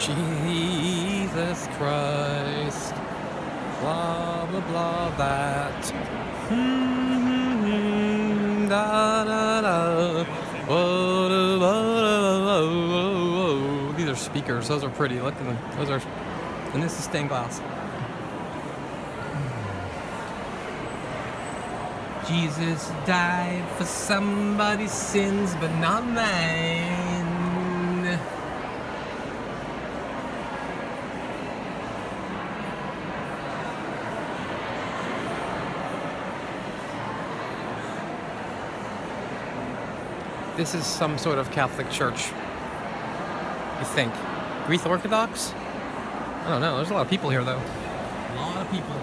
Jesus Christ. Blah, blah, blah, that. Mm-hmm, da, da, da. Whoa, da, whoa, da, whoa, whoa, whoa. These are speakers. Those are pretty. Look at them. Those are. And this is stained glass. Jesus died for somebody's sins, but not mine. This is some sort of Catholic church. You think? Greek Orthodox? I don't know. There's a lot of people here, though. A lot of people.